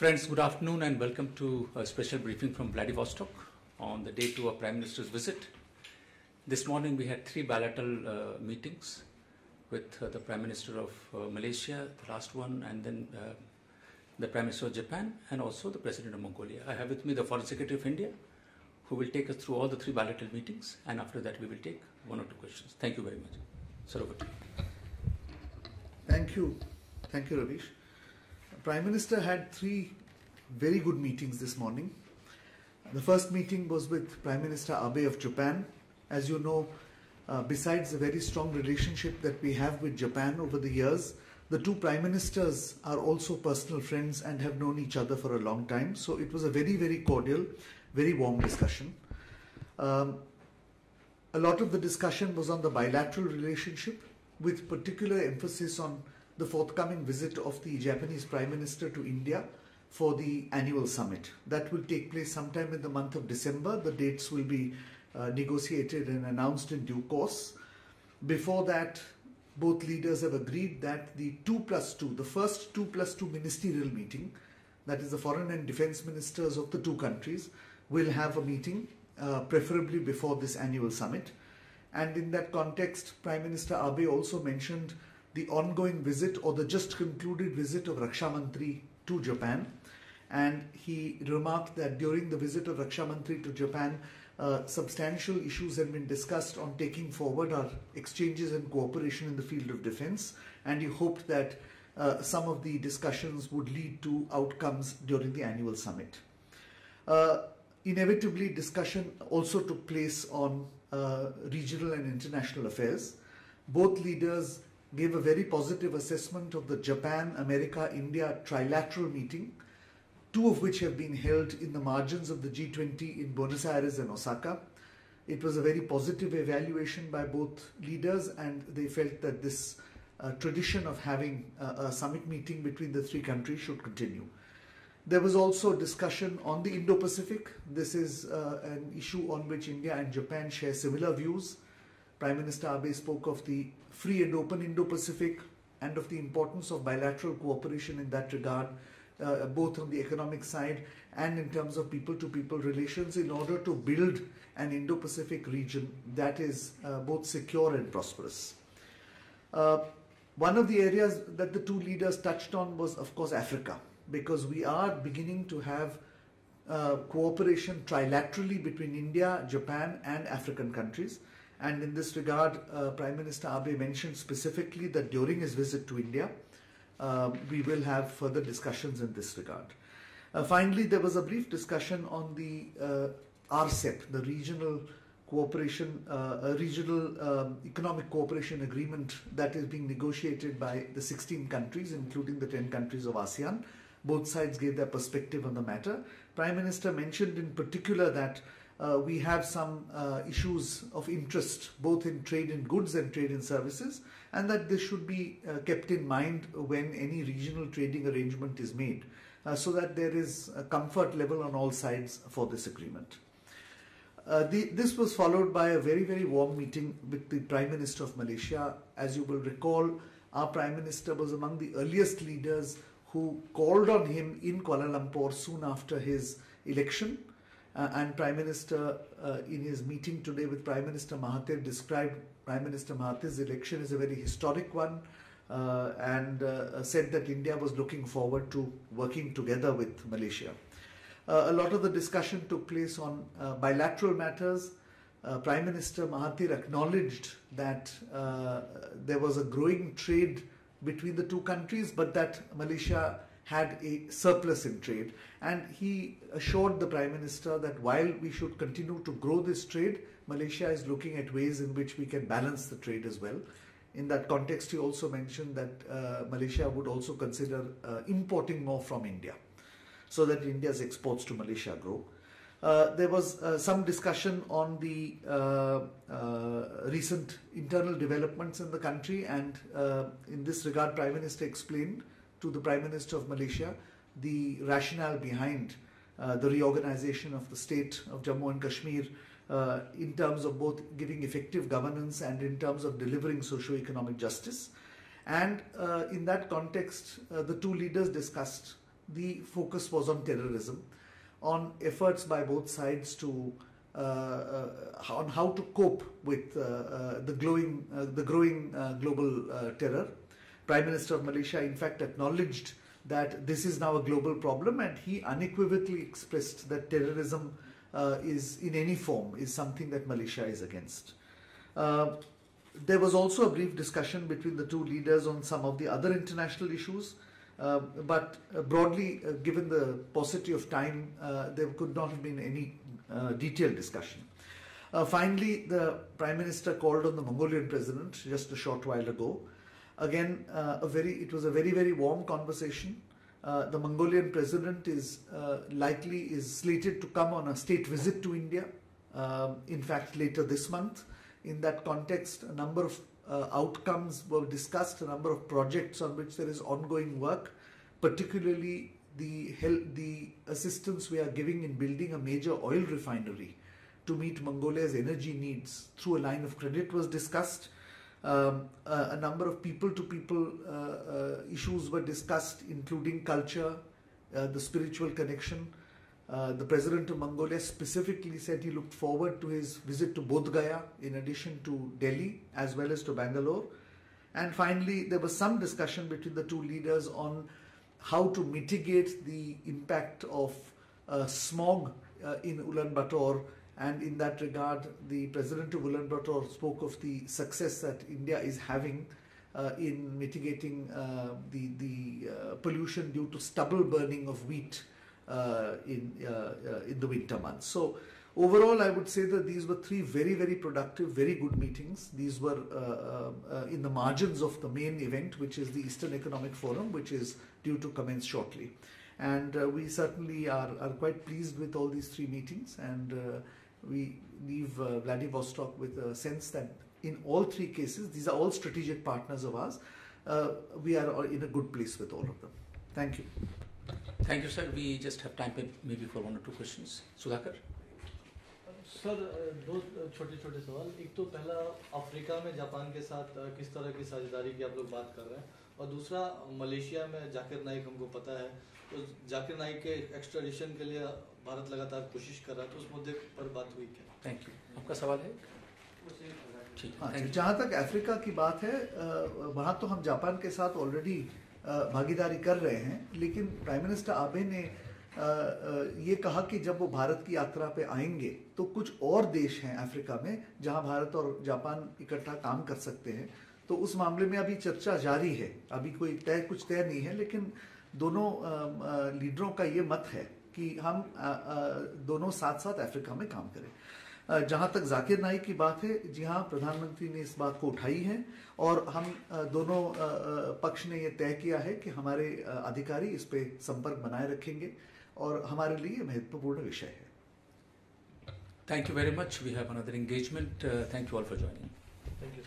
Friends, good afternoon and welcome to a special briefing from Vladivostok on the day two of Prime Minister's visit. This morning we had three bilateral uh, meetings with uh, the Prime Minister of uh, Malaysia, the last one, and then uh, the Prime Minister of Japan, and also the President of Mongolia. I have with me the Foreign Secretary of India, who will take us through all the three bilateral meetings, and after that we will take one or two questions. Thank you very much. Sir. Thank you. Thank you, Ravish. Prime Minister had three very good meetings this morning. The first meeting was with Prime Minister Abe of Japan. As you know, uh, besides the very strong relationship that we have with Japan over the years, the two prime ministers are also personal friends and have known each other for a long time. So it was a very, very cordial, very warm discussion. Um, a lot of the discussion was on the bilateral relationship, with particular emphasis on the forthcoming visit of the Japanese Prime Minister to India for the annual summit. That will take place sometime in the month of December. The dates will be uh, negotiated and announced in due course. Before that, both leaders have agreed that the 2 plus 2, the first 2 plus 2 ministerial meeting, that is the foreign and defense ministers of the two countries, will have a meeting, uh, preferably before this annual summit. And in that context, Prime Minister Abe also mentioned the ongoing visit or the just concluded visit of Raksha Mantri to Japan. And he remarked that during the visit of Raksha Mantri to Japan, uh, substantial issues have been discussed on taking forward our exchanges and cooperation in the field of defense. And he hoped that uh, some of the discussions would lead to outcomes during the annual summit. Uh, inevitably, discussion also took place on uh, regional and international affairs. Both leaders gave a very positive assessment of the Japan, America, India trilateral meeting, two of which have been held in the margins of the G20 in Buenos Aires and Osaka. It was a very positive evaluation by both leaders, and they felt that this uh, tradition of having a, a summit meeting between the three countries should continue. There was also discussion on the Indo-Pacific. This is uh, an issue on which India and Japan share similar views. Prime Minister Abe spoke of the free and open Indo-Pacific and of the importance of bilateral cooperation in that regard, uh, both on the economic side and in terms of people-to-people relations in order to build an Indo-Pacific region that is uh, both secure and prosperous. Uh, one of the areas that the two leaders touched on was, of course, Africa, because we are beginning to have uh, cooperation trilaterally between India, Japan, and African countries. And in this regard, uh, Prime Minister Abe mentioned specifically that during his visit to India, uh, we will have further discussions in this regard. Uh, finally, there was a brief discussion on the uh, RCEP, the regional cooperation, uh, regional um, economic cooperation agreement that is being negotiated by the 16 countries, including the 10 countries of ASEAN. Both sides gave their perspective on the matter. Prime Minister mentioned in particular that we have some uh, issues of interest both in trade in goods and trade in services and that this should be uh, kept in mind when any regional trading arrangement is made uh, so that there is a comfort level on all sides for this agreement. Uh, the, this was followed by a very very warm meeting with the Prime Minister of Malaysia. As you will recall, our Prime Minister was among the earliest leaders who called on him in Kuala Lumpur soon after his election uh, and Prime Minister, uh, in his meeting today with Prime Minister Mahathir, described Prime Minister Mahathir's election as a very historic one uh, and uh, said that India was looking forward to working together with Malaysia. Uh, a lot of the discussion took place on uh, bilateral matters. Prime Minister Mahathir acknowledged that there was a growing trade between the two countries, but that Malaysia had a surplus in trade. And he assured the Prime Minister that while we should continue to grow this trade, Malaysia is looking at ways in which we can balance the trade as well. In that context, he also mentioned that uh, Malaysia would also consider uh, importing more from India so that India's exports to Malaysia grow. Uh, there was uh, some discussion on the uh, uh recent internal developments in the country, and uh, in this regard, Prime Minister explained to the Prime Minister of Malaysia the rationale behind uh, the reorganization of the state of Jammu and Kashmir uh, in terms of both giving effective governance and in terms of delivering socio-economic justice. And uh, in that context, uh, the two leaders discussed the focus was on terrorism, on efforts by both sides to uh, uh, on how to cope with the glowing, the growing global terror. Prime Minister of Malaysia, in fact, acknowledged that this is now a global problem, and he unequivocally expressed that terrorism uh, is, in any form, is something that Malaysia is against. Uh, there was also a brief discussion between the two leaders on some of the other international issues. Uh, but uh, broadly, uh, given the paucity of time, uh, there could not have been any uh, detailed discussion. Uh, finally, the Prime Minister called on the Mongolian President just a short while ago. Again, a very it was a very very warm conversation. the Mongolian President is likely is slated to come on a state visit to India. Um, in fact, later this month. In that context, a number of uh, outcomes were discussed, a number of projects on which there is ongoing work, particularly the help, the assistance we are giving in building a major oil refinery to meet Mongolia's energy needs through a line of credit was discussed. Um, uh, a number of people-to-people uh, uh, issues were discussed, including culture, uh, the spiritual connection, the president of Mongolia specifically said he looked forward to his visit to Bodh Gaya in addition to Delhi as well as to Bangalore. And finally, there was some discussion between the two leaders on how to mitigate the impact of uh, smog uh, in Ulaanbaatar. And in that regard, the president of Ulaanbaatar spoke of the success that India is having uh, in mitigating uh, the, the uh, pollution due to stubble burning of wheat uh, in, uh, uh, in the winter months. So overall, I would say that these were three very, very productive, very good meetings. These were in the margins of the main event, which is the Eastern Economic Forum, which is due to commence shortly. And we certainly are, are quite pleased with all these three meetings and we leave uh, Vladivostok with a sense that in all three cases, these are all strategic partners of ours, uh, we are in a good place with all of them. Thank you. Thank you, sir. We just have time maybe for one or two questions. Sudhakar? Sir दो छोटे छोटे सवाल। एक तो पहला Africa में Japan के साथ किस तरह की साझेदारी की आप लोग बात कर रहे हैं? और दूसरा मलेशिया में जाकिर नाइक हमको पता है तो जाकिर नाइक के एक्स्ट्राडिशन के लिए भारत लगातार कोशिश कर रहा है तो उस मुद्दे पर बात हुई क्या? थैंक यू आपका सवाल है? हाँ, जहाँ तक अफ्रीका की बात है वहाँ तो हम जापान के साथ ऑलरेडी भागीदारी कर रहे हैं लेकिन प्राइम मिनिस्टर आबे ने ये कहा कि जब वो भारत की यात्रा पे आएँगे तो कुछ और देश हैं अफ्रीका में, जहाँ भारत और जापान इकट्ठा काम कर सकते हैं। तो उस मामले में अभी चर्चा जारी है। अभी कोई तय, कुछ तय नहीं है, लेकिन दोनों लीडरों का ये मत है कि हम दोनों साथ साथ अफ्रीका में काम करें। जहाँ तक जाकिर नाइक की बात है, जी हाँ प्रधानमंत्री ने इस बात को उठाई है, और हम दोनों पक्ष ने यह तय किया है कि हमारे अधिकारी इस पे संपर्क बनाए रखेंगे। और हमारे लिए महत्वपूर्ण विषय है। Thank you very much we have another engagement thank you all for joining thank you